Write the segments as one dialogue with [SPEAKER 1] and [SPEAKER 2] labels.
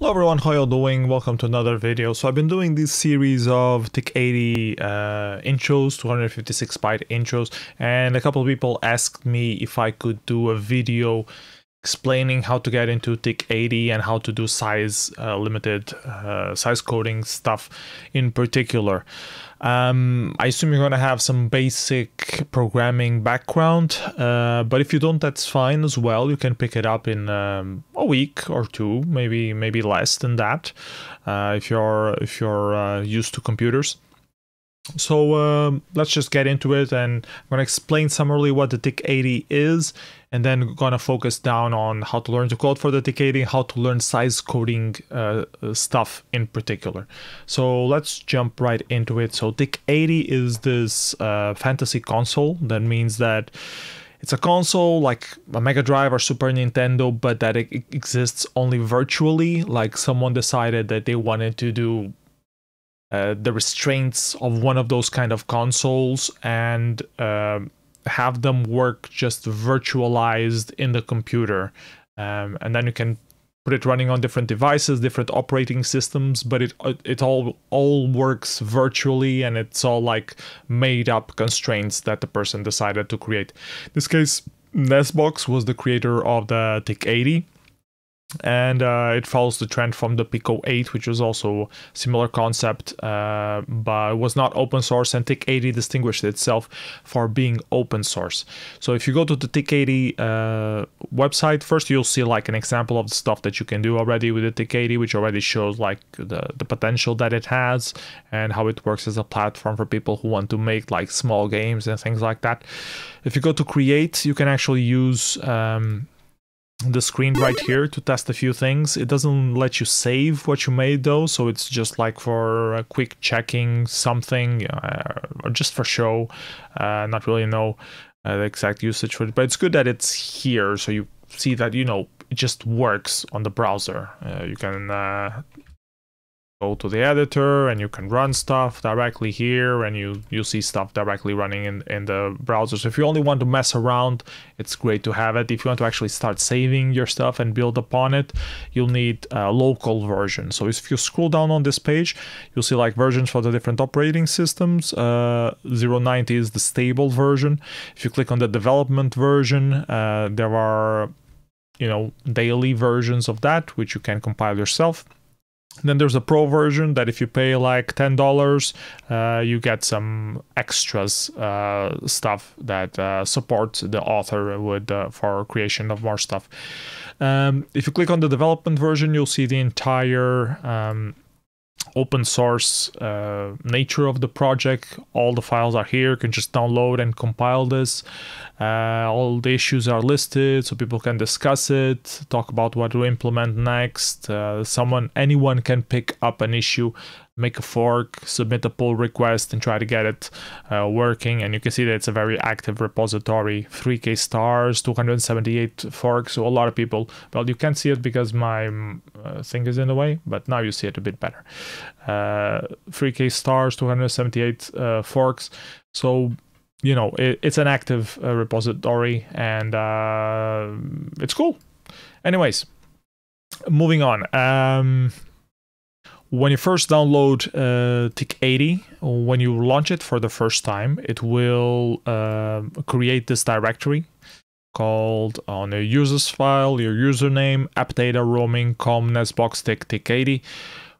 [SPEAKER 1] Hello everyone, how you doing? Welcome to another video. So I've been doing this series of TIC80 uh, intros, 256 byte intros, and a couple of people asked me if I could do a video explaining how to get into TIC80 and how to do size uh, limited uh, size coding stuff in particular. Um, I assume you're going to have some basic programming background, uh, but if you don't, that's fine as well. You can pick it up in um, a week or two, maybe maybe less than that, uh, if you're if you're uh, used to computers. So um, let's just get into it, and I'm going to explain summarily what the TIC80 is, and then going to focus down on how to learn to code for the TIC80, how to learn size coding uh, stuff in particular. So let's jump right into it. So TIC80 is this uh, fantasy console. That means that it's a console like a Mega Drive or Super Nintendo, but that it exists only virtually. Like someone decided that they wanted to do uh, the restraints of one of those kind of consoles and uh, have them work just virtualized in the computer. Um, and then you can put it running on different devices, different operating systems, but it it all all works virtually and it's all like made up constraints that the person decided to create. In this case, Nesbox was the creator of the TIC80 and uh, it follows the trend from the Pico 8, which was also similar concept, uh, but was not open source. And TIC80 distinguished itself for being open source. So if you go to the TIC80 uh, website, first you'll see like an example of the stuff that you can do already with the TIC80, which already shows like the the potential that it has and how it works as a platform for people who want to make like small games and things like that. If you go to create, you can actually use um, the screen right here to test a few things. It doesn't let you save what you made though, so it's just like for a quick checking something uh, or just for show. Uh, not really know uh, the exact usage for it, but it's good that it's here so you see that you know it just works on the browser. Uh, you can uh, go to the editor and you can run stuff directly here and you you see stuff directly running in in the browser. So if you only want to mess around it's great to have it. If you want to actually start saving your stuff and build upon it you'll need a local version. So if you scroll down on this page you'll see like versions for the different operating systems. Uh 090 is the stable version. If you click on the development version uh, there are you know daily versions of that which you can compile yourself then there's a pro version that if you pay like ten dollars, uh, you get some extras uh, stuff that uh, support the author with uh, for creation of more stuff. Um, if you click on the development version, you'll see the entire um, open source uh, nature of the project. All the files are here. You can just download and compile this. Uh, all the issues are listed so people can discuss it, talk about what to implement next. Uh, someone, anyone can pick up an issue make a fork, submit a pull request, and try to get it uh, working. And you can see that it's a very active repository. 3k stars, 278 forks. So a lot of people. Well, you can't see it because my uh, thing is in the way, but now you see it a bit better. Uh, 3k stars, 278 uh, forks. So you know it, it's an active uh, repository, and uh, it's cool. Anyways, moving on. Um, when you first download uh, TIC80, when you launch it for the first time, it will uh, create this directory called on a users file, your username, app data roaming, com, nesbox, tic, TIC80,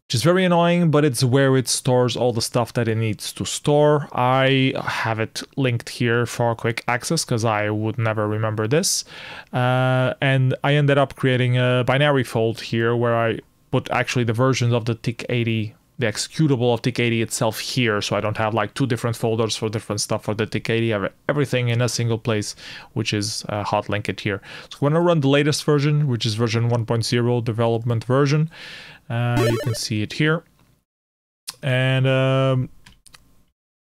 [SPEAKER 1] which is very annoying, but it's where it stores all the stuff that it needs to store. I have it linked here for quick access because I would never remember this. Uh, and I ended up creating a binary fold here where I put actually the versions of the TIC80 the executable of TIC80 itself here. So I don't have like two different folders for different stuff for the TIC80 I have everything in a single place which is uh, hot linked here. So when I run the latest version which is version 1.0 development version. Uh, you can see it here. And um,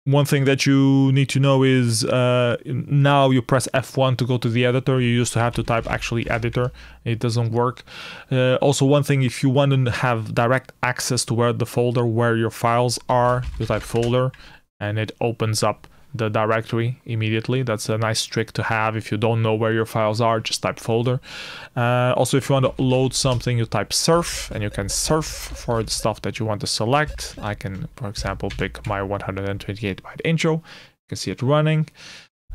[SPEAKER 1] one thing that you need to know is uh, now you press F1 to go to the editor. You used to have to type actually editor. It doesn't work. Uh, also, one thing, if you want to have direct access to where the folder where your files are, you type folder and it opens up the directory immediately. That's a nice trick to have if you don't know where your files are, just type folder. Uh, also, if you want to load something, you type surf and you can surf for the stuff that you want to select. I can, for example, pick my 128 byte intro. You can see it running.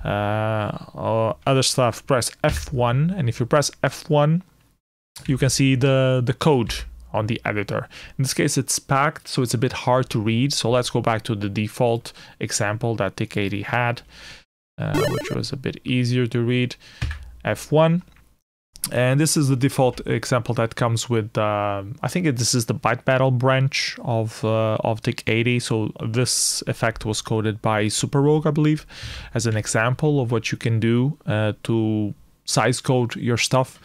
[SPEAKER 1] Uh, other stuff, press F1. And if you press F1, you can see the, the code on the editor. In this case, it's packed, so it's a bit hard to read. So let's go back to the default example that TIC80 had, uh, which was a bit easier to read. F1. And this is the default example that comes with, uh, I think this is the byte battle branch of uh, of TIC80. So this effect was coded by Superogue, I believe, as an example of what you can do uh, to size code your stuff.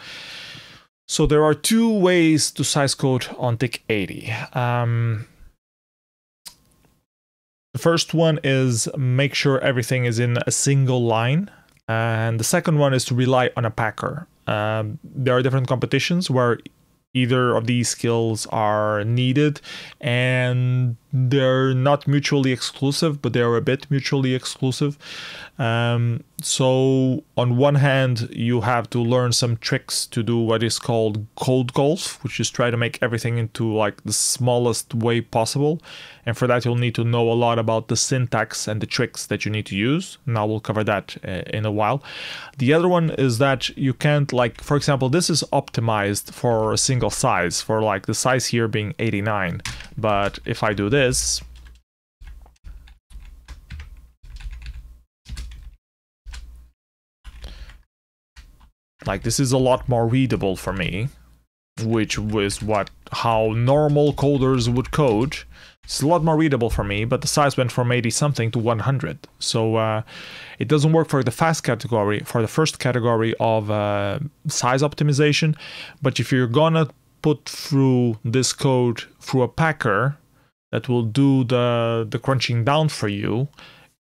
[SPEAKER 1] So there are two ways to size code on TIC80. Um, the first one is make sure everything is in a single line. And the second one is to rely on a packer. Um, there are different competitions where either of these skills are needed and they're not mutually exclusive but they're a bit mutually exclusive. Um, so on one hand you have to learn some tricks to do what is called code golf which is try to make everything into like the smallest way possible. And for that you'll need to know a lot about the syntax and the tricks that you need to use. Now we'll cover that uh, in a while. The other one is that you can't like for example this is optimized for a single size for like the size here being 89 but if I do this, like this is a lot more readable for me, which was what how normal coders would code. It's a lot more readable for me, but the size went from 80 something to 100. So uh, it doesn't work for the fast category, for the first category of uh, size optimization. But if you're gonna put through this code through a packer that will do the the crunching down for you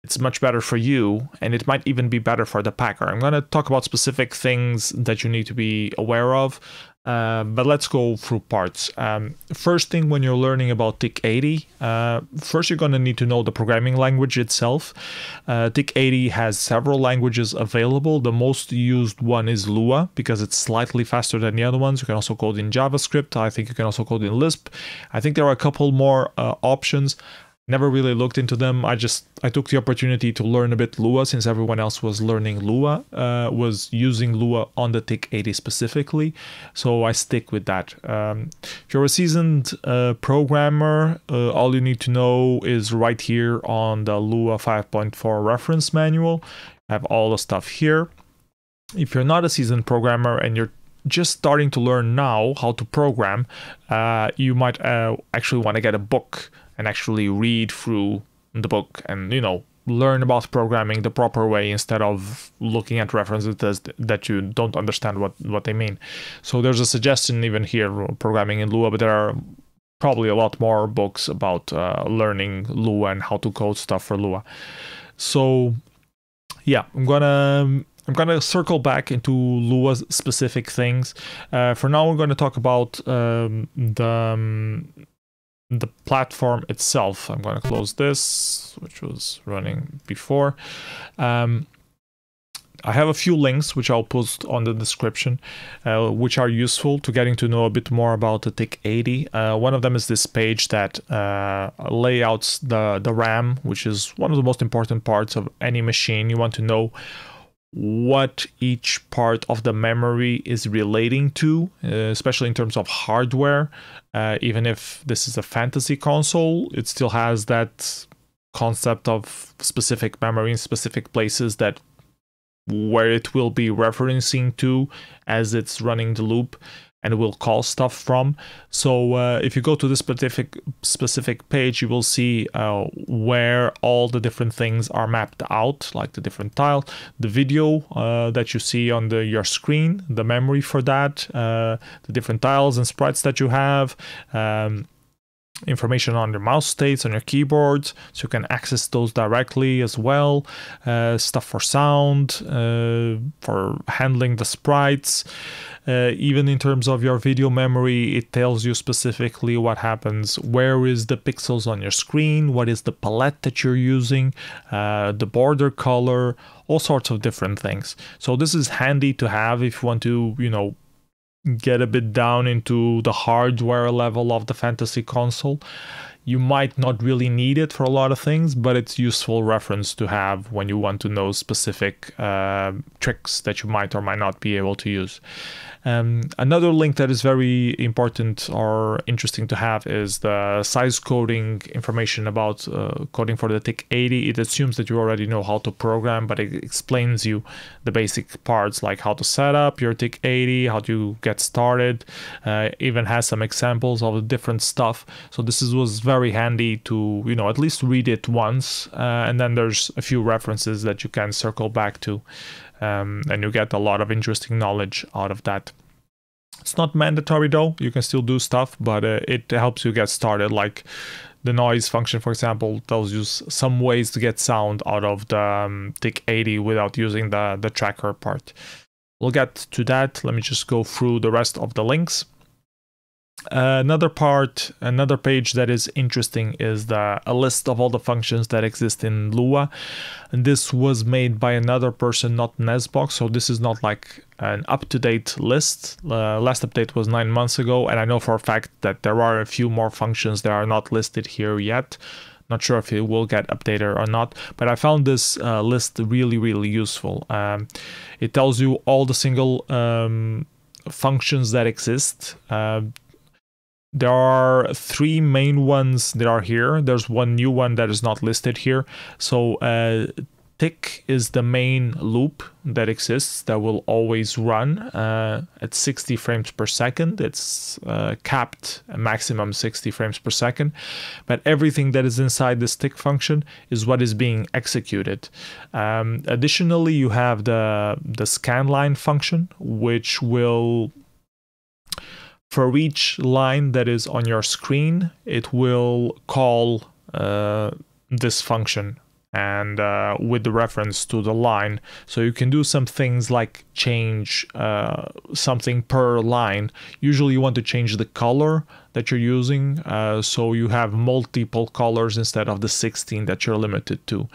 [SPEAKER 1] it's much better for you and it might even be better for the packer. I'm going to talk about specific things that you need to be aware of uh, but let's go through parts. Um, first thing when you're learning about TIC80, uh, first you're going to need to know the programming language itself. Uh, TIC80 has several languages available. The most used one is Lua because it's slightly faster than the other ones. You can also code in JavaScript. I think you can also code in Lisp. I think there are a couple more uh, options never really looked into them. I just i took the opportunity to learn a bit lua since everyone else was learning lua uh, was using lua on the tic 80 specifically. So i stick with that. Um, if you're a seasoned uh, programmer uh, all you need to know is right here on the lua 5.4 reference manual. I have all the stuff here. If you're not a seasoned programmer and you're just starting to learn now how to program, uh, you might uh, actually want to get a book and actually read through the book and you know learn about programming the proper way instead of looking at references that you don't understand what what they mean so there's a suggestion even here programming in lua but there are probably a lot more books about uh, learning lua and how to code stuff for lua so yeah i'm gonna I'm to circle back into Lua specific things. Uh, for now, we're going to talk about um, the um, the platform itself. I'm going to close this, which was running before. Um, I have a few links which I'll post on the description, uh, which are useful to getting to know a bit more about the TIC80. Uh, one of them is this page that uh, layouts the, the RAM, which is one of the most important parts of any machine. You want to know what each part of the memory is relating to, uh, especially in terms of hardware. Uh, even if this is a fantasy console, it still has that concept of specific memory in specific places that where it will be referencing to as it's running the loop and will call stuff from. So uh, if you go to this specific specific page, you will see uh, where all the different things are mapped out, like the different tiles, the video uh, that you see on the your screen, the memory for that, uh, the different tiles and sprites that you have. Um, information on your mouse states on your keyboard so you can access those directly as well uh, stuff for sound uh, for handling the sprites uh, even in terms of your video memory it tells you specifically what happens. Where is the pixels on your screen? What is the palette that you're using? Uh, the border color? All sorts of different things. So this is handy to have if you want to you know get a bit down into the hardware level of the fantasy console. You might not really need it for a lot of things but it's useful reference to have when you want to know specific uh, tricks that you might or might not be able to use um, another link that is very important or interesting to have is the size coding information about uh, coding for the TIC80. It assumes that you already know how to program, but it explains you the basic parts like how to set up your TIC80, how to get started. Uh, even has some examples of the different stuff. So this is, was very handy to you know at least read it once, uh, and then there's a few references that you can circle back to um, and you get a lot of interesting knowledge out of that. It's not mandatory though, you can still do stuff, but uh, it helps you get started. Like the noise function, for example, tells you some ways to get sound out of the um, TIC80 without using the, the tracker part. We'll get to that. Let me just go through the rest of the links another part, another page that is interesting is the a list of all the functions that exist in Lua. And this was made by another person, not Nesbox. So this is not like an up-to-date list. Uh, last update was nine months ago, and I know for a fact that there are a few more functions that are not listed here yet. Not sure if it will get updated or not, but I found this uh, list really, really useful. Um, it tells you all the single um, functions that exist. Uh, there are three main ones that are here. There's one new one that is not listed here. So uh, tick is the main loop that exists that will always run uh, at 60 frames per second. It's uh, capped a maximum 60 frames per second, but everything that is inside this tick function is what is being executed. Um, additionally, you have the the scanline function, which will for each line that is on your screen, it will call uh, this function and uh, with the reference to the line. So you can do some things like change uh, something per line. Usually you want to change the color that you're using uh, so you have multiple colors instead of the 16 that you're limited to.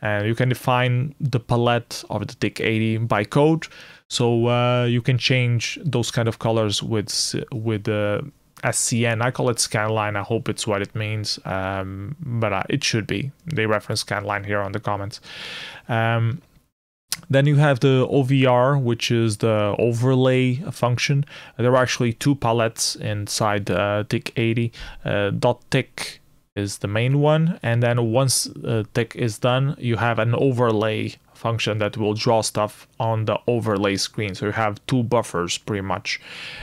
[SPEAKER 1] And you can define the palette of the TIC80 by code. So uh, you can change those kind of colors with with the uh, SCN. I call it scanline. I hope it's what it means, um, but uh, it should be. They reference scanline here on the comments. Um, then you have the OVR, which is the overlay function. There are actually two palettes inside uh, TIC80. Uh, dot .tick is the main one, and then once uh, tick is done, you have an overlay function that will draw stuff on the overlay screen. So you have two buffers pretty much.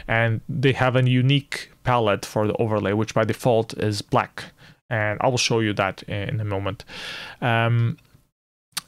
[SPEAKER 1] And they have a unique palette for the overlay, which by default is black. And I will show you that in a moment. Um,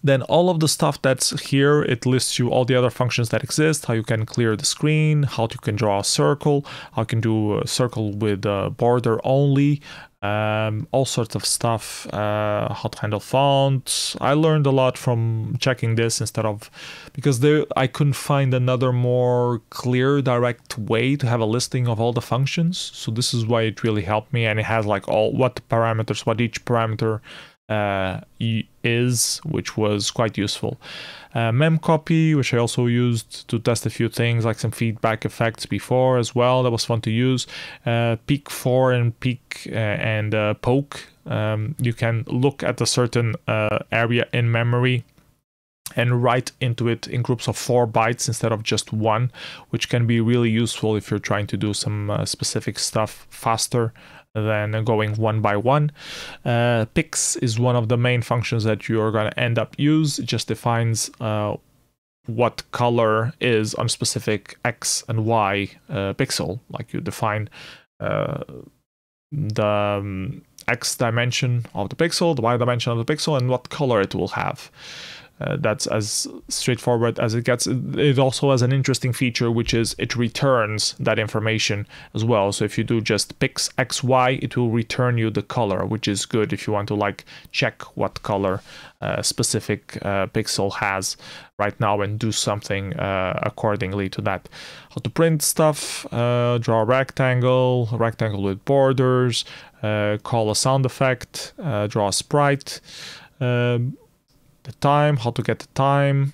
[SPEAKER 1] then all of the stuff that's here, it lists you all the other functions that exist, how you can clear the screen, how you can draw a circle, how you can do a circle with a border only, um, all sorts of stuff, uh, how to handle fonts. I learned a lot from checking this instead of because there I couldn't find another more clear, direct way to have a listing of all the functions. So this is why it really helped me, and it has like all what parameters, what each parameter uh, is, which was quite useful. Uh, memcopy, which I also used to test a few things like some feedback effects before as well. That was fun to use. Uh, peek4 and peek uh, and uh, poke. Um, you can look at a certain uh, area in memory and write into it in groups of four bytes instead of just one, which can be really useful if you're trying to do some uh, specific stuff faster than going one by one. Uh, pix is one of the main functions that you're going to end up use. It just defines uh, what color is on specific X and Y uh, pixel. Like you define uh, the um, X dimension of the pixel, the Y dimension of the pixel, and what color it will have. Uh, that's as straightforward as it gets. It also has an interesting feature, which is it returns that information as well. So if you do just pix x y, it will return you the color, which is good if you want to like check what color a specific uh, pixel has right now and do something uh, accordingly to that. How to print stuff, uh, draw a rectangle, a rectangle with borders, uh, call a sound effect, draw a sprite. Um, the time, how to get the time,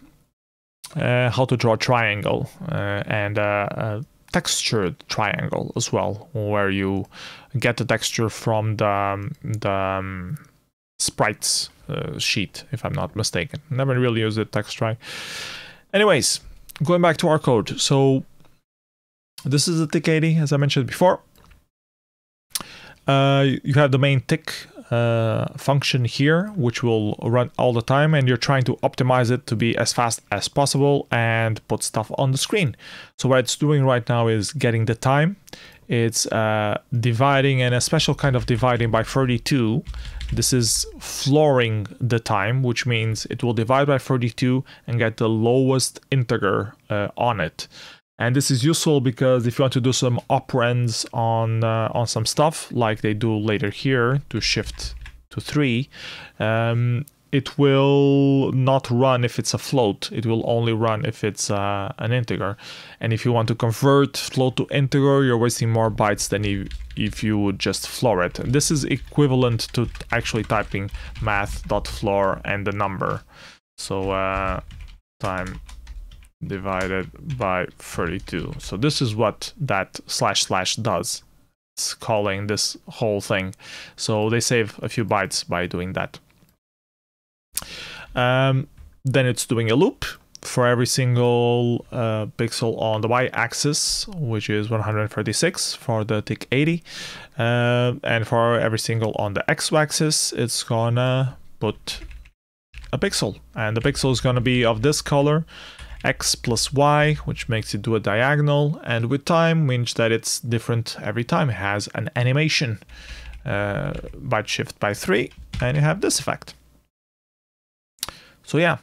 [SPEAKER 1] uh, how to draw a triangle, uh, and uh, a textured triangle as well, where you get the texture from the, um, the um, sprites uh, sheet, if I'm not mistaken. Never really used it, textri. Anyways, going back to our code. So this is the TIC80, as I mentioned before. Uh, you have the main tick uh, function here, which will run all the time, and you're trying to optimize it to be as fast as possible and put stuff on the screen. So what it's doing right now is getting the time. It's uh, dividing and a special kind of dividing by 32. This is flooring the time, which means it will divide by 32 and get the lowest integer uh, on it. And this is useful because if you want to do some operands on uh, on some stuff, like they do later here to shift to 3, um, it will not run if it's a float. It will only run if it's uh, an integer. And if you want to convert float to integer, you're wasting more bytes than if, if you would just floor it. And this is equivalent to actually typing math.floor and the number. So uh, time divided by 32. So this is what that slash slash does. It's calling this whole thing. So they save a few bytes by doing that. Um, then it's doing a loop for every single uh, pixel on the y-axis, which is 136 for the TIC80. Uh, and for every single on the x-axis, it's gonna put a pixel. And the pixel is gonna be of this color x plus y, which makes it do a diagonal, and with time means that it's different every time. It has an animation uh, byte shift by 3, and you have this effect. So yeah,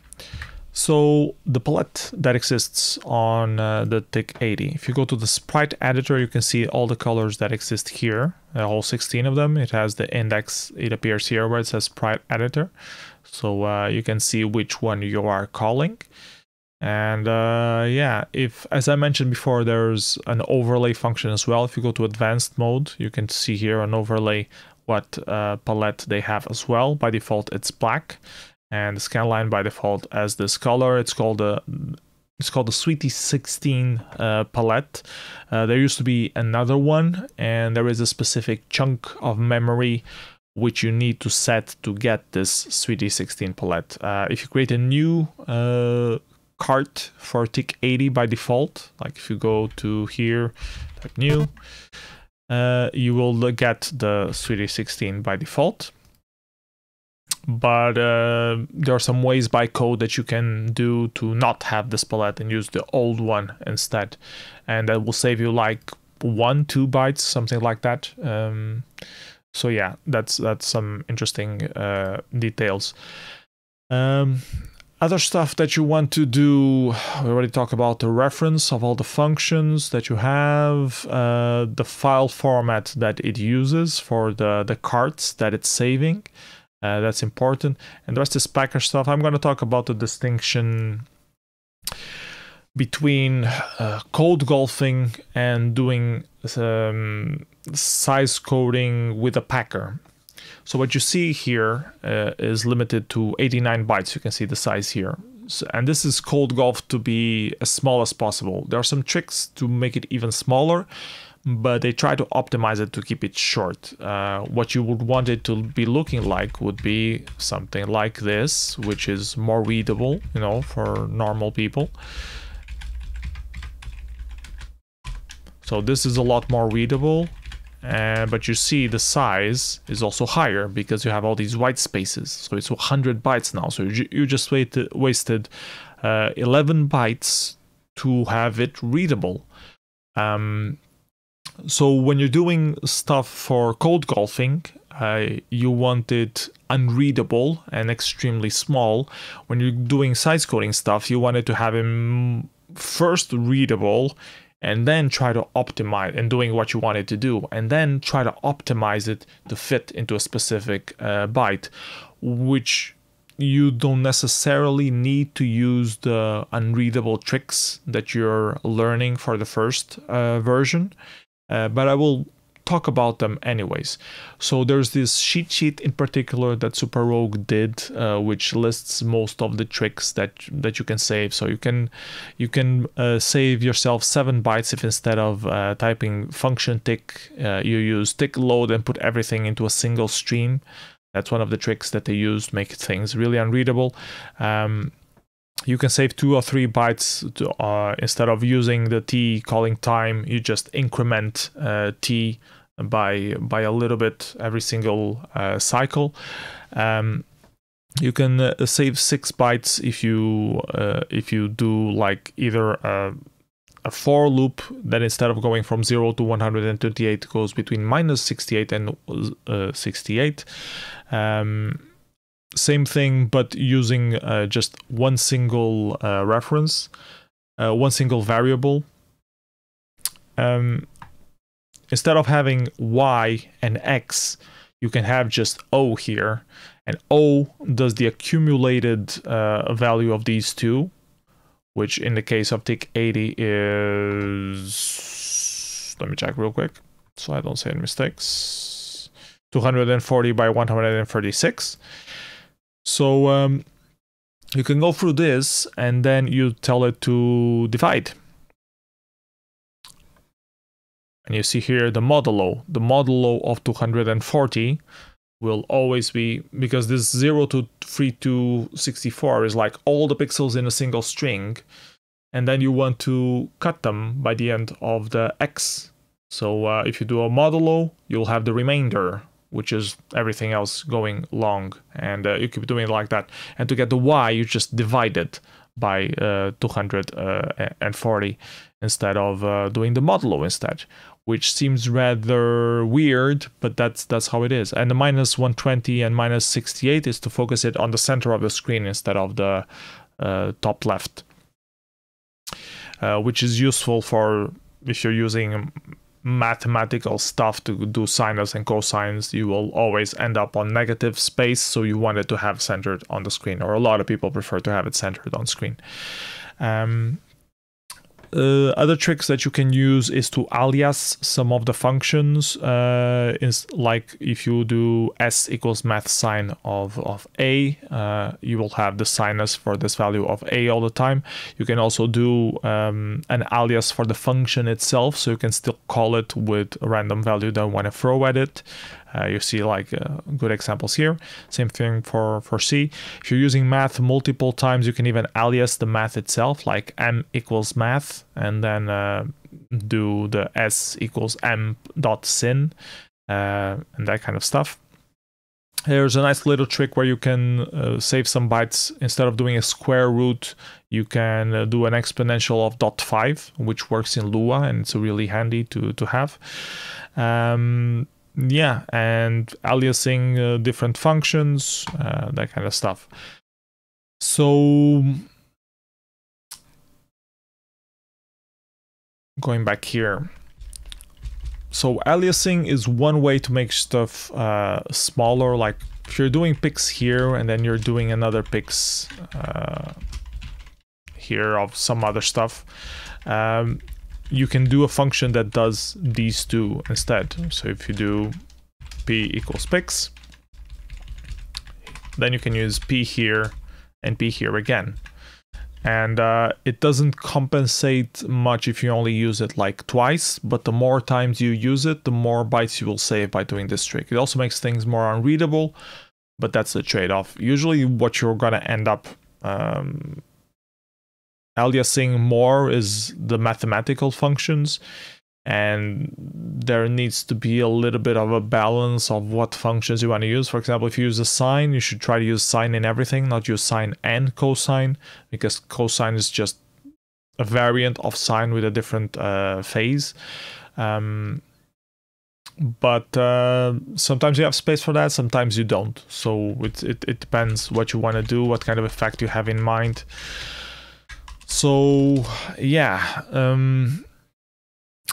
[SPEAKER 1] so the palette that exists on uh, the TIC80, if you go to the sprite editor, you can see all the colors that exist here, uh, all 16 of them. It has the index, it appears here where it says sprite editor. So uh, you can see which one you are calling. And uh, yeah, if as I mentioned before, there's an overlay function as well. If you go to advanced mode, you can see here an overlay what uh, palette they have as well. By default, it's black, and the scanline by default as this color. It's called the it's called the Sweetie 16 uh, palette. Uh, there used to be another one, and there is a specific chunk of memory which you need to set to get this Sweetie 16 palette. Uh, if you create a new uh, cart for TIC80 by default. Like if you go to here, type new, uh, you will get the Sweetie 16 by default. But uh, there are some ways by code that you can do to not have this palette and use the old one instead. And that will save you like one, two bytes, something like that. Um, so yeah, that's that's some interesting uh, details. Um, other stuff that you want to do, we already talked about the reference of all the functions that you have, uh, the file format that it uses for the, the cards that it's saving. Uh, that's important. And the rest is package stuff. I'm going to talk about the distinction between uh, code golfing and doing um, size coding with a packer. So what you see here uh, is limited to 89 bytes. You can see the size here. So, and this is called golf to be as small as possible. There are some tricks to make it even smaller, but they try to optimize it to keep it short. Uh, what you would want it to be looking like would be something like this, which is more readable, you know, for normal people. So this is a lot more readable uh, but you see the size is also higher because you have all these white spaces. So it's 100 bytes now. So you, you just waited, wasted uh, 11 bytes to have it readable. Um, so when you're doing stuff for code golfing, uh, you want it unreadable and extremely small. When you're doing size coding stuff, you want it to have it first readable and then try to optimize and doing what you want it to do and then try to optimize it to fit into a specific uh, byte which you don't necessarily need to use the unreadable tricks that you're learning for the first uh, version, uh, but I will talk about them anyways. So there's this cheat sheet in particular that Superogue did, uh, which lists most of the tricks that that you can save. So you can you can uh, save yourself seven bytes if instead of uh, typing function tick, uh, you use tick load and put everything into a single stream. That's one of the tricks that they use to make things really unreadable. Um, you can save two or three bytes to, uh, instead of using the t calling time. You just increment uh, t by by a little bit every single uh, cycle. Um, you can uh, save six bytes if you uh, if you do like either a a for loop that instead of going from 0 to 128 goes between minus 68 and uh, 68 um, same thing but using uh, just one single uh, reference uh, one single variable um, instead of having y and x you can have just o here. And o does the accumulated uh, value of these two which in the case of TIC80 is let me check real quick so I don't say any mistakes. 240 by 136 so um, you can go through this and then you tell it to divide and you see here the modulo the modulo of 240 will always be because this 0 to 3 to 64 is like all the pixels in a single string and then you want to cut them by the end of the x. So uh, if you do a modulo you'll have the remainder which is everything else going long and uh, you keep doing it like that. And to get the y you just divide it by uh, 240 uh, instead of uh, doing the modulo instead which seems rather weird, but that's that's how it is. And the minus 120 and minus 68 is to focus it on the center of the screen instead of the uh, top left, uh, which is useful for if you're using mathematical stuff to do sinus and cosines, you will always end up on negative space, so you want it to have centered on the screen, or a lot of people prefer to have it centered on screen. Um, uh, other tricks that you can use is to alias some of the functions. Uh, is like if you do s equals math sin of of a, uh, you will have the sinus for this value of a all the time. You can also do um, an alias for the function itself, so you can still call it with a random value that you want to throw at it. Uh, you see like uh, good examples here. Same thing for, for C. If you're using math multiple times, you can even alias the math itself, like m equals math, and then uh, do the s equals m dot sin, uh, and that kind of stuff. There's a nice little trick where you can uh, save some bytes. Instead of doing a square root, you can uh, do an exponential of dot 5, which works in Lua, and it's really handy to, to have. Um, yeah, and aliasing uh, different functions, uh, that kind of stuff. So going back here. So aliasing is one way to make stuff uh, smaller. Like if you're doing pix here and then you're doing another pix uh, here of some other stuff, um, you can do a function that does these two instead. So if you do p equals pix, then you can use p here and p here again. And uh, it doesn't compensate much if you only use it like twice, but the more times you use it, the more bytes you will save by doing this trick. It also makes things more unreadable, but that's the trade-off. Usually what you're gonna end up um, aliasing more is the mathematical functions and there needs to be a little bit of a balance of what functions you want to use. For example, if you use a sine, you should try to use sine in everything, not use sine and cosine, because cosine is just a variant of sine with a different uh, phase. Um, but uh, sometimes you have space for that sometimes you don't so it, it, it depends what you want to do what kind of effect you have in mind so yeah um,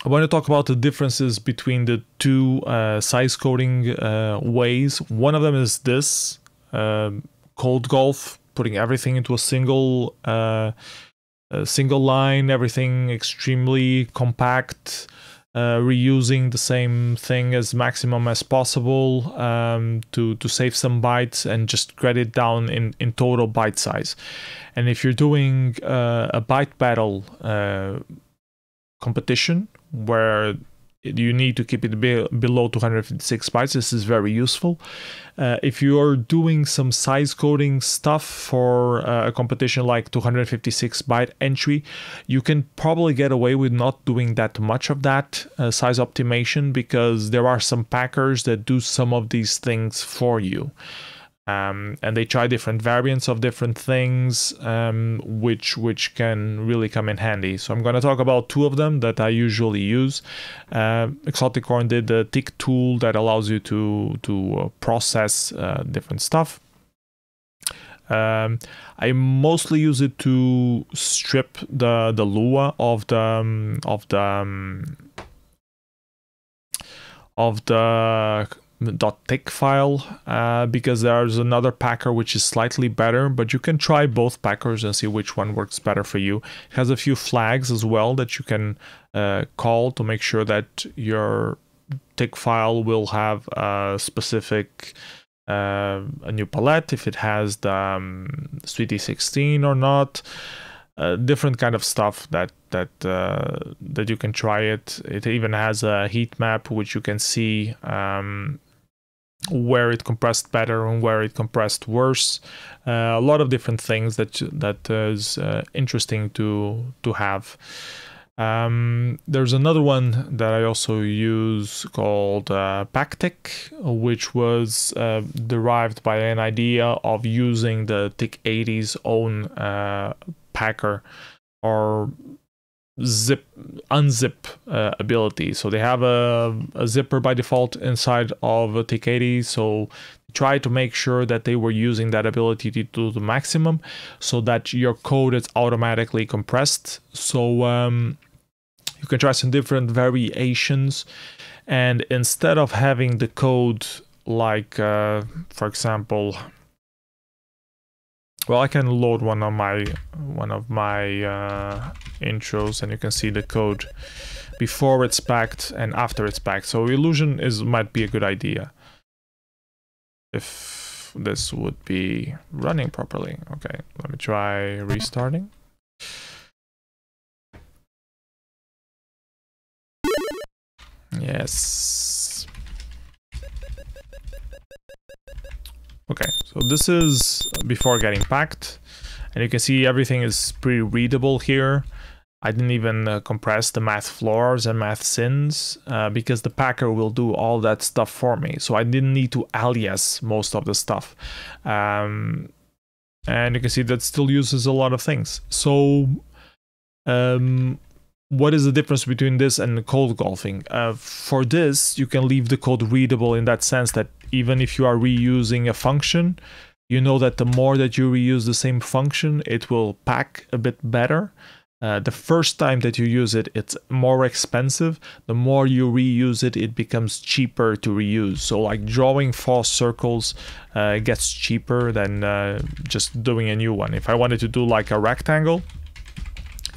[SPEAKER 1] I want to talk about the differences between the two uh, size coding uh, ways. One of them is this um, code golf, putting everything into a single uh, a single line, everything extremely compact, uh, reusing the same thing as maximum as possible um, to to save some bytes and just get it down in in total byte size. And if you're doing uh, a byte battle uh, competition where you need to keep it be below 256 bytes. This is very useful. Uh, if you are doing some size coding stuff for uh, a competition like 256 byte entry, you can probably get away with not doing that much of that uh, size optimization because there are some packers that do some of these things for you. Um, and they try different variants of different things, um, which which can really come in handy. So I'm going to talk about two of them that I usually use. Uh, Exoticorn did the tic-tool that allows you to to uh, process uh, different stuff. Um, I mostly use it to strip the the Lua of the um, of the um, of the .tic file uh, because there's another packer which is slightly better but you can try both packers and see which one works better for you it has a few flags as well that you can uh, call to make sure that your tick file will have a specific uh, a new palette if it has the um, Sweetie 16 or not uh, different kind of stuff that that uh, that you can try it. It even has a heat map which you can see um, where it compressed better and where it compressed worse. Uh, a lot of different things that that is uh, interesting to to have. Um, there's another one that I also use called uh, Pactic, which was uh, derived by an idea of using the TIC80's own uh, packer or zip unzip uh, ability. So they have a, a, zipper by default inside of TIC80 so try to make sure that they were using that ability to do the maximum so that your code is automatically compressed. So um, you can try some different variations. And instead of having the code like uh, for example well, I can load one of my one of my uh, intros, and you can see the code before it's packed and after it's packed. So illusion is might be a good idea if this would be running properly. Okay, let me try restarting. Yes. Okay, so this is before getting packed. And you can see everything is pretty readable here. I didn't even uh, compress the math floors and math sins uh, because the packer will do all that stuff for me. So I didn't need to alias most of the stuff. Um, and you can see that still uses a lot of things. So um, what is the difference between this and code golfing? Uh, for this, you can leave the code readable in that sense that even if you are reusing a function, you know that the more that you reuse the same function, it will pack a bit better. Uh, the first time that you use it, it's more expensive. The more you reuse it, it becomes cheaper to reuse. So, like drawing false circles uh, gets cheaper than uh, just doing a new one. If I wanted to do like a rectangle,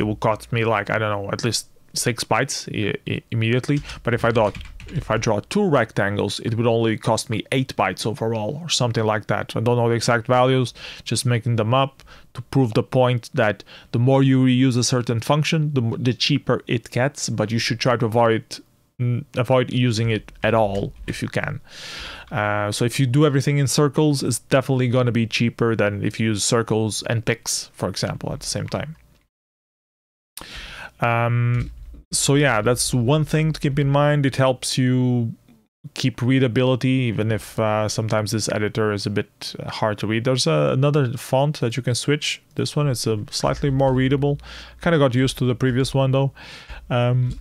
[SPEAKER 1] it will cost me like I don't know at least six bytes immediately. But if I draw if I draw two rectangles, it would only cost me eight bytes overall or something like that. I don't know the exact values, just making them up to prove the point that the more you reuse a certain function, the, the cheaper it gets. But you should try to avoid avoid using it at all if you can. Uh, so if you do everything in circles, it's definitely going to be cheaper than if you use circles and pix, for example, at the same time. Um, so yeah, that's one thing to keep in mind. It helps you keep readability, even if uh, sometimes this editor is a bit hard to read. There's uh, another font that you can switch. This one is a slightly more readable. Kind of got used to the previous one though. Um,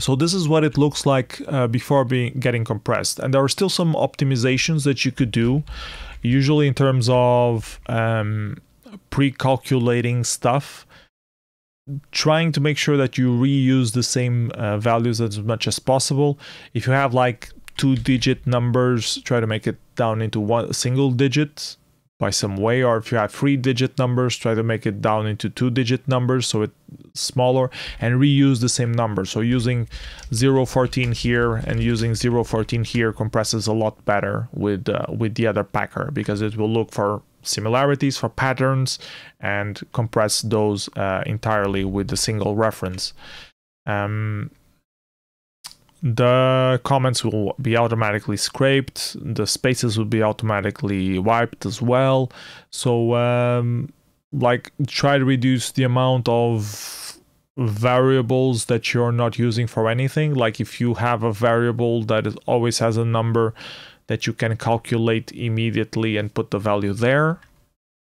[SPEAKER 1] So this is what it looks like uh, before being getting compressed. And there are still some optimizations that you could do, usually in terms of um, pre-calculating stuff trying to make sure that you reuse the same uh, values as much as possible. If you have like two digit numbers, try to make it down into one single digit by some way. Or if you have three digit numbers, try to make it down into two digit numbers so it's smaller and reuse the same number. So using 014 here and using 014 here compresses a lot better with, uh, with the other packer because it will look for similarities for patterns and compress those uh, entirely with a single reference. Um, the comments will be automatically scraped, the spaces will be automatically wiped as well. So, um, like, try to reduce the amount of variables that you're not using for anything. Like, if you have a variable that always has a number that you can calculate immediately and put the value there.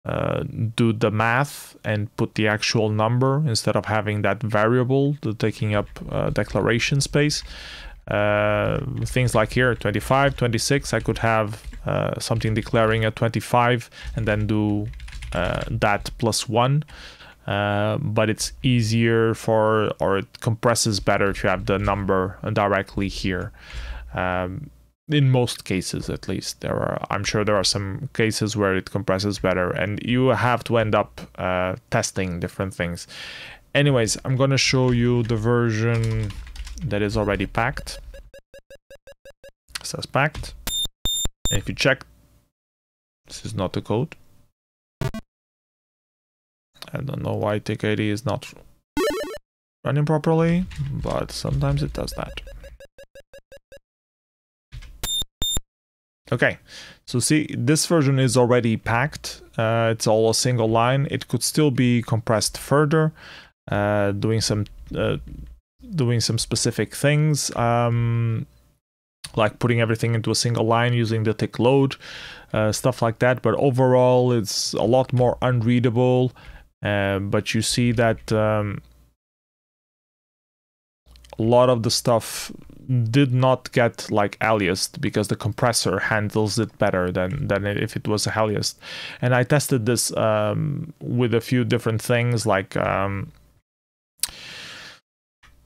[SPEAKER 1] Uh, do the math and put the actual number instead of having that variable the taking up uh, declaration space. Uh, things like here 25, 26, I could have uh, something declaring at 25 and then do uh, that plus one. Uh, but it's easier for, or it compresses better if you have the number directly here. Um, in most cases at least there are i'm sure there are some cases where it compresses better and you have to end up uh, testing different things. Anyways i'm going to show you the version that is already packed. It says packed. And if you check this is not the code. I don't know why TIC80 is not running properly but sometimes it does that Okay, so see, this version is already packed. Uh, it's all a single line. It could still be compressed further, uh, doing some uh, doing some specific things, um, like putting everything into a single line using the TIC load, uh, stuff like that. But overall, it's a lot more unreadable. Uh, but you see that um, a lot of the stuff did not get like aliased because the compressor handles it better than than if it was aliased and i tested this um, with a few different things like um,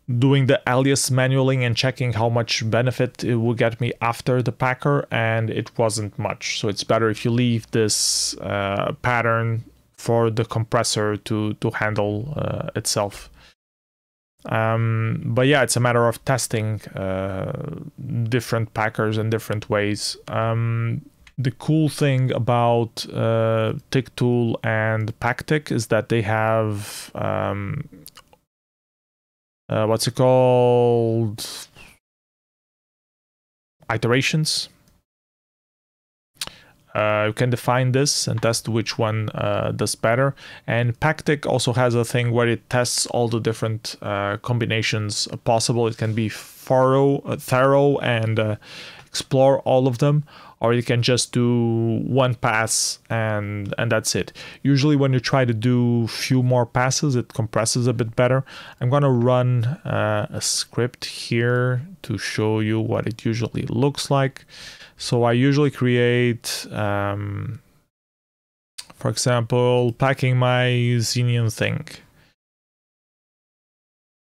[SPEAKER 1] doing the alias manualing and checking how much benefit it will get me after the packer and it wasn't much. So it's better if you leave this uh, pattern for the compressor to to handle uh, itself um, but yeah, it's a matter of testing uh, different packers in different ways. Um, the cool thing about uh, tic-tool and PackTIC is that they have um, uh, what's it called? Iterations. Uh, you can define this and test which one uh, does better. And PackTIC also has a thing where it tests all the different uh, combinations possible. It can be thorough, thorough and uh, explore all of them, or you can just do one pass and and that's it. Usually, when you try to do few more passes, it compresses a bit better. I'm gonna run uh, a script here to show you what it usually looks like. So I usually create, um, for example, packing my Xenium thing.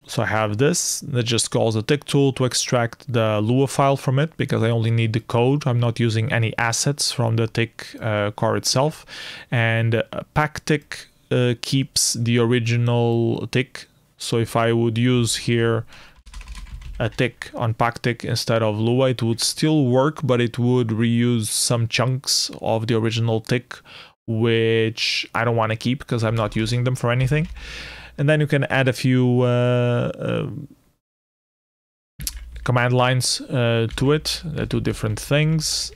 [SPEAKER 1] So I have this that just calls a tic-tool to extract the Lua file from it because I only need the code. I'm not using any assets from the tick uh, core itself. And uh, PackTIC uh, keeps the original tick. So if I would use here a tick on PackTIC instead of Lua, it would still work, but it would reuse some chunks of the original tick, which I don't want to keep because I'm not using them for anything. And then you can add a few uh, uh, command lines uh, to it that do different things.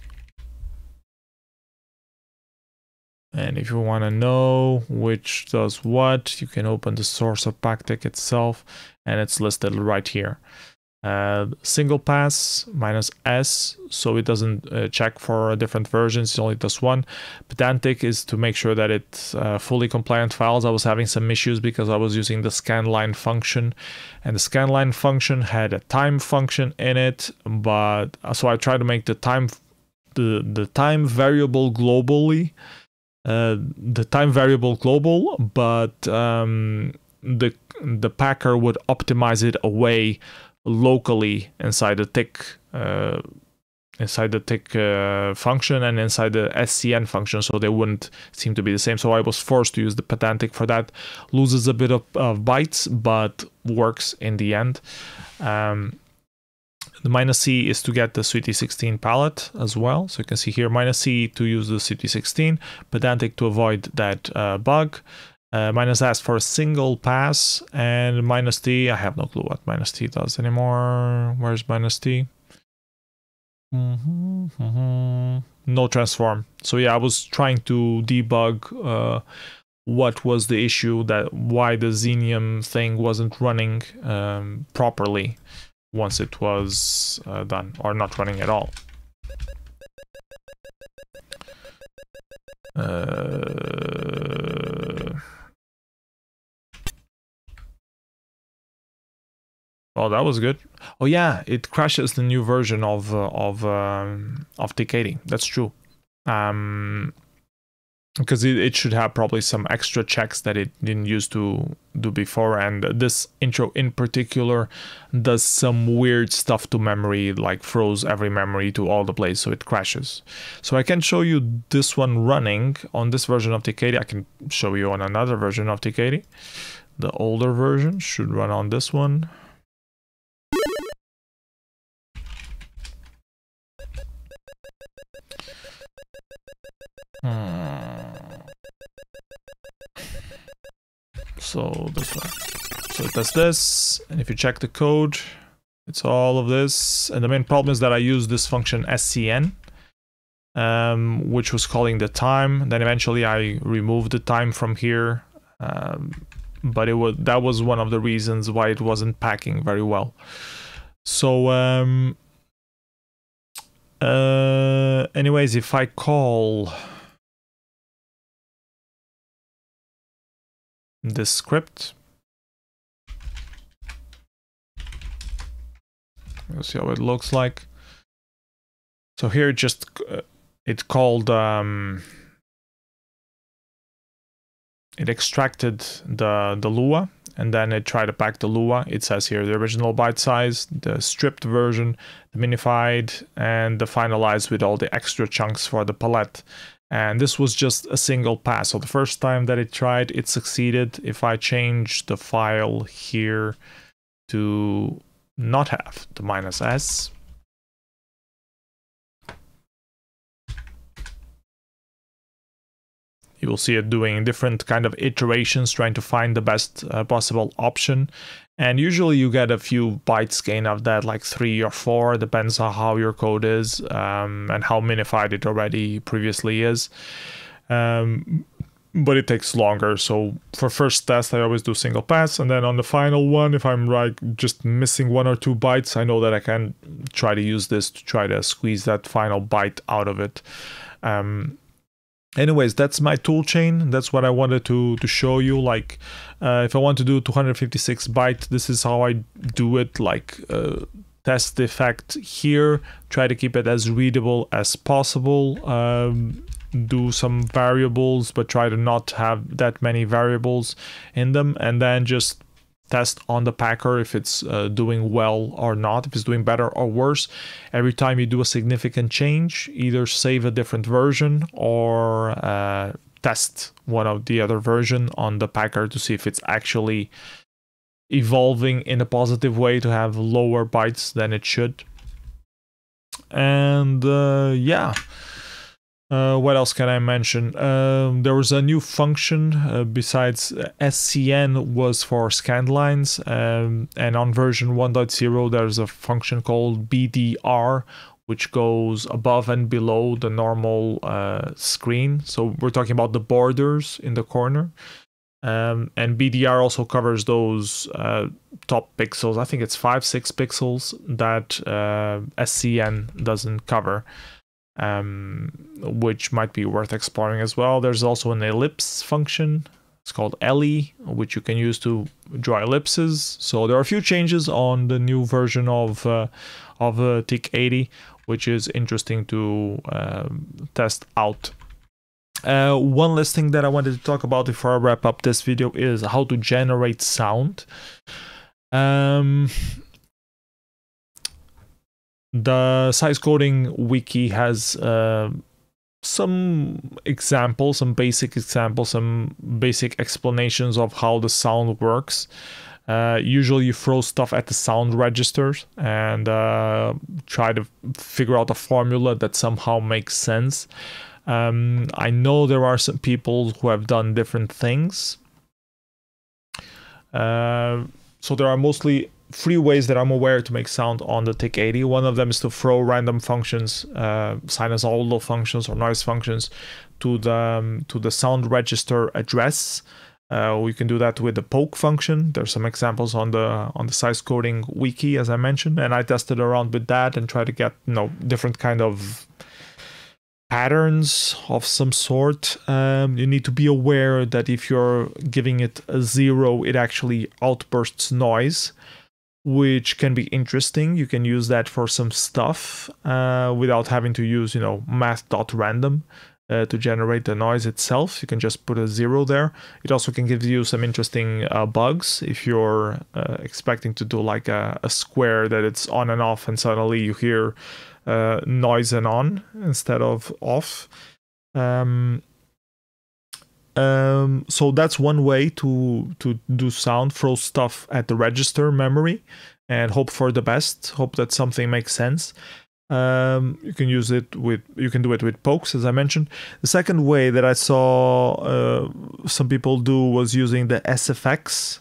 [SPEAKER 1] And if you want to know which does what, you can open the source of PackTIC itself, and it's listed right here. Uh, single pass minus S, so it doesn't uh, check for different versions, it only does one. Pedantic is to make sure that it's uh, fully compliant files. I was having some issues because I was using the scanline function, and the scanline function had a time function in it, but uh, so I tried to make the time the, the time variable globally, uh, the time variable global, but um, the the packer would optimize it away locally inside the tick uh, inside the tick uh, function and inside the scn function so they wouldn't seem to be the same. So i was forced to use the pedantic for that. Loses a bit of, of bytes but works in the end. Um, the minus C is to get the Sweetie16 palette as well. So you can see here minus C to use the Sweetie16, Pedantic to avoid that uh, bug, uh, minus S for a single pass, and minus T, I have no clue what minus T does anymore. Where's minus T? Mm-hmm, mm-hmm. No transform. So yeah, I was trying to debug uh, what was the issue that why the Xenium thing wasn't running um, properly once it was uh, done, or not running at all. Uh, Oh, that was good. Oh yeah, it crashes the new version of uh, of um, of TIC80. That's true. Um, because it, it should have probably some extra checks that it didn't used to do before and this intro in particular does some weird stuff to memory like froze every memory to all the places so it crashes so i can show you this one running on this version of TIC80 i can show you on another version of TIC80 the older version should run on this one Hmm. So this one. So it does this, and if you check the code, it's all of this. And the main problem is that I use this function scn, um, which was calling the time. Then eventually I removed the time from here, um, but it was that was one of the reasons why it wasn't packing very well. So um, uh, anyways, if I call this script. We'll see how it looks like. So here just uh, it called um, it extracted the the Lua and then it tried to pack the Lua. It says here the original byte size, the stripped version, the minified, and the finalized with all the extra chunks for the palette and this was just a single pass. So the first time that it tried it succeeded. If i change the file here to not have the minus s. You will see it doing different kind of iterations trying to find the best uh, possible option and usually you get a few bytes gain of that like three or four depends on how your code is um, and how minified it already previously is. Um, but it takes longer. So for first test i always do single pass. And then on the final one if i'm like just missing one or two bytes i know that i can try to use this to try to squeeze that final byte out of it. Um, anyways that's my tool chain. That's what i wanted to to show you. Like uh, if i want to do 256 byte this is how i do it. Like uh, test the effect here try to keep it as readable as possible. Um, do some variables but try to not have that many variables in them. And then just test on the packer if it's uh, doing well or not, if it's doing better or worse. Every time you do a significant change, either save a different version or uh, test one of the other version on the packer to see if it's actually evolving in a positive way to have lower bytes than it should. And uh, yeah. Uh, what else can I mention? Um, there was a new function uh, besides SCN was for scanned lines, um, and on version 1.0 there's a function called BDR, which goes above and below the normal uh, screen. So we're talking about the borders in the corner. Um, and BDR also covers those uh, top pixels. I think it's five, six pixels that uh, SCN doesn't cover, um, which might be worth exploring as well. There's also an ellipse function. It's called elli, which you can use to draw ellipses. So there are a few changes on the new version of uh, of uh, TIC80, which is interesting to um, test out. Uh, one last thing that I wanted to talk about before I wrap up this video is how to generate sound. Um, the size coding wiki has uh, some examples, some basic examples, some basic explanations of how the sound works. Uh, usually you throw stuff at the sound registers and uh, try to figure out a formula that somehow makes sense. Um, I know there are some people who have done different things. Uh, so there are mostly three ways that I'm aware to make sound on the TIC80. One of them is to throw random functions, uh, sinusoidal functions or noise functions, to the um, to the sound register address. Uh, we can do that with the poke function. There's some examples on the on the size coding wiki, as I mentioned, and I tested around with that and tried to get you know different kind of patterns of some sort. Um, you need to be aware that if you're giving it a zero, it actually outbursts noise, which can be interesting. You can use that for some stuff uh, without having to use, you know, math.random. Uh, to generate the noise itself. You can just put a zero there. It also can give you some interesting uh, bugs if you're uh, expecting to do like a, a, square that it's on and off, and suddenly you hear uh, noise and on instead of off. Um, um, so that's one way to to do sound, throw stuff at the register memory, and hope for the best. Hope that something makes sense. Um, you can use it with you can do it with pokes, as I mentioned. The second way that I saw uh, some people do was using the SFX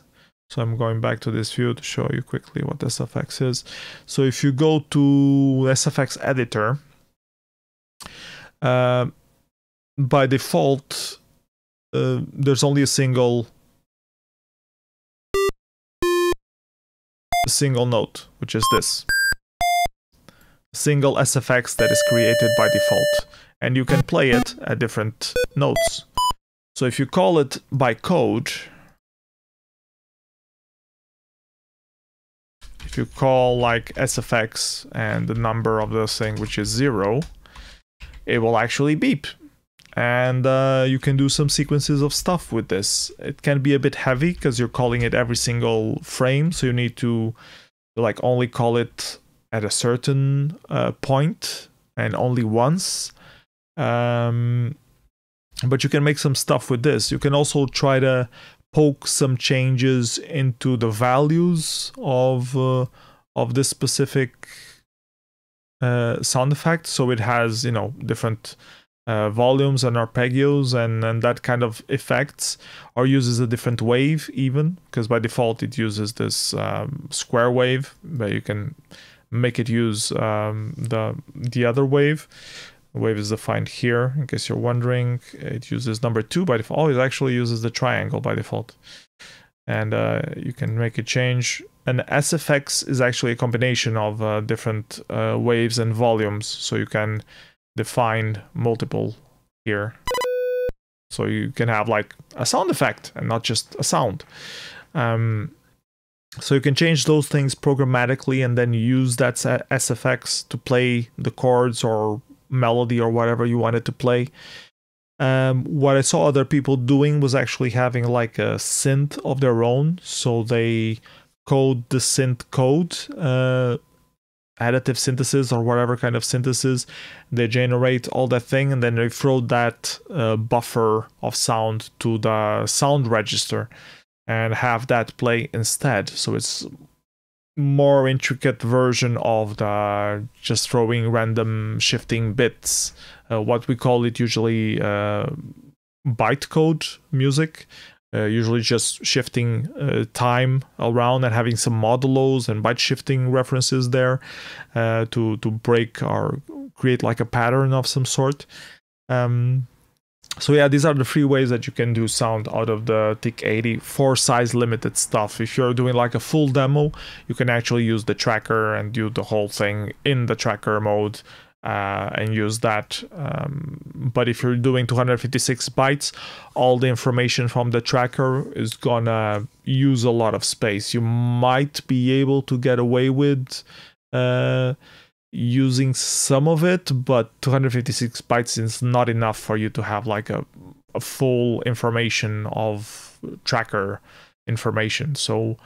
[SPEAKER 1] so I'm going back to this view to show you quickly what SFX is. So if you go to SFX editor, uh, by default, uh, there's only a single a single note, which is this. A single SFX that is created by default. And you can play it at different notes. So if you call it by code, if you call like SFX and the number of the thing, which is zero, it will actually beep. And uh, you can do some sequences of stuff with this. It can be a bit heavy because you're calling it every single frame, so you need to like only call it at a certain uh, point and only once. Um, but you can make some stuff with this. You can also try to poke some changes into the values of uh, of this specific uh, sound effect so it has you know different uh, volumes and arpeggios and, and that kind of effects or uses a different wave even because by default it uses this um, square wave but you can make it use um, the the other wave. The wave is defined here in case you're wondering. It uses number two by default. Oh it actually uses the triangle by default. And uh, you can make a change. And sfx is actually a combination of uh, different uh, waves and volumes. So you can define multiple here so you can have like a sound effect and not just a sound um, so you can change those things programmatically and then use that SFX to play the chords or melody or whatever you wanted to play. Um, what I saw other people doing was actually having like a synth of their own. So they code the synth code, uh, additive synthesis or whatever kind of synthesis. They generate all that thing and then they throw that uh, buffer of sound to the sound register and have that play instead. So it's more intricate version of the just throwing random shifting bits, uh, what we call it usually uh, bytecode music. Uh, usually just shifting uh, time around and having some modulos and byte shifting references there uh, to to break or create like a pattern of some sort. Um, so yeah, these are the three ways that you can do sound out of the TIC80 for size limited stuff. If you're doing like a full demo, you can actually use the tracker and do the whole thing in the tracker mode uh, and use that. Um, but if you're doing 256 bytes, all the information from the tracker is gonna use a lot of space. You might be able to get away with uh, using some of it, but 256 bytes is not enough for you to have like a, a full information of tracker information. So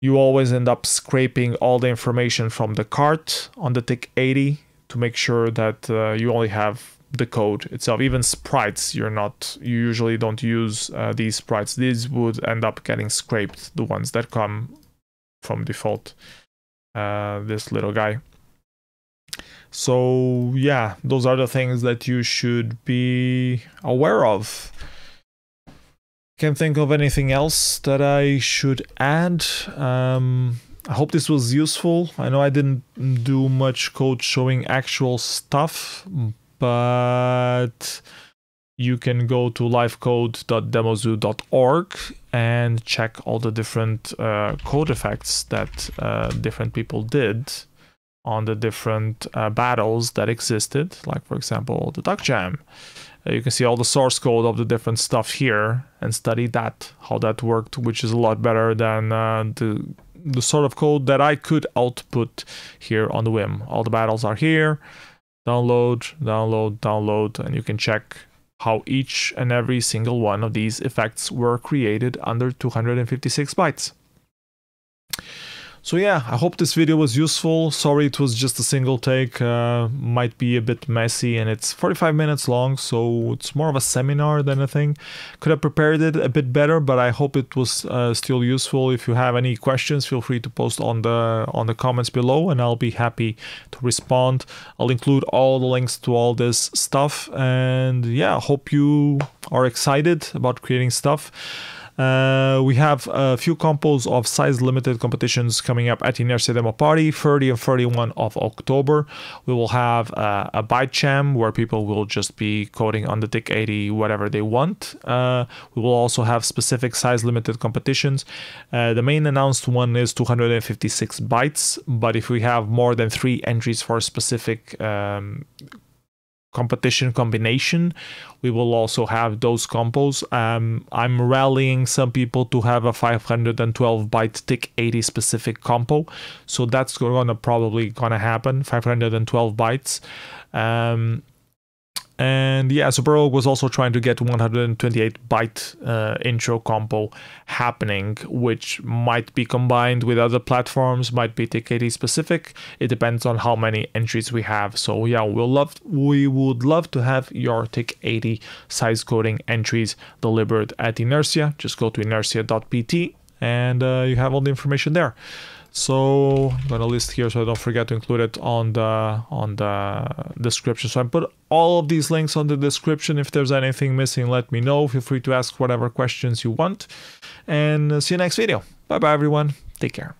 [SPEAKER 1] you always end up scraping all the information from the cart on the TIC80 to make sure that uh, you only have the code itself. Even sprites, you're not, you usually don't use uh, these sprites. These would end up getting scraped, the ones that come from default. Uh, this little guy. So yeah, those are the things that you should be aware of. Can't think of anything else that I should add. Um, I hope this was useful. I know I didn't do much code showing actual stuff, but you can go to livecode.demozoo.org and check all the different uh, code effects that uh, different people did on the different uh, battles that existed, like for example the Duck Jam. Uh, you can see all the source code of the different stuff here and study that, how that worked, which is a lot better than uh, the the sort of code that I could output here on the whim. All the battles are here. Download, download, download, and you can check how each and every single one of these effects were created under 256 bytes. So yeah, I hope this video was useful. Sorry it was just a single take, uh, might be a bit messy and it's 45 minutes long, so it's more of a seminar than a thing. Could have prepared it a bit better, but I hope it was uh, still useful. If you have any questions, feel free to post on the on the comments below and I'll be happy to respond. I'll include all the links to all this stuff and yeah, hope you are excited about creating stuff. Uh, we have a few compos of size limited competitions coming up at Inércia Demo Party, 30 and 31 of October. We will have uh, a byte jam where people will just be coding on the TIC80 whatever they want. Uh, we will also have specific size limited competitions. Uh, the main announced one is 256 bytes, but if we have more than three entries for a specific um, competition combination. We will also have those compos. Um, I'm rallying some people to have a 512 byte TIC80 specific compo. So that's gonna probably gonna happen, 512 bytes. Um, and yeah, so Super was also trying to get 128 byte uh, intro compo happening, which might be combined with other platforms, might be TIC80 specific. It depends on how many entries we have. So yeah, we'll love we would love to have your TIC80 size coding entries delivered at Inércia. Just go to inercia.pt and uh, you have all the information there. So I'm gonna list here so I don't forget to include it on the on the description. So I put all of these links on the description. If there's anything missing, let me know. Feel free to ask whatever questions you want. And uh, see you next video. Bye bye everyone. Take care.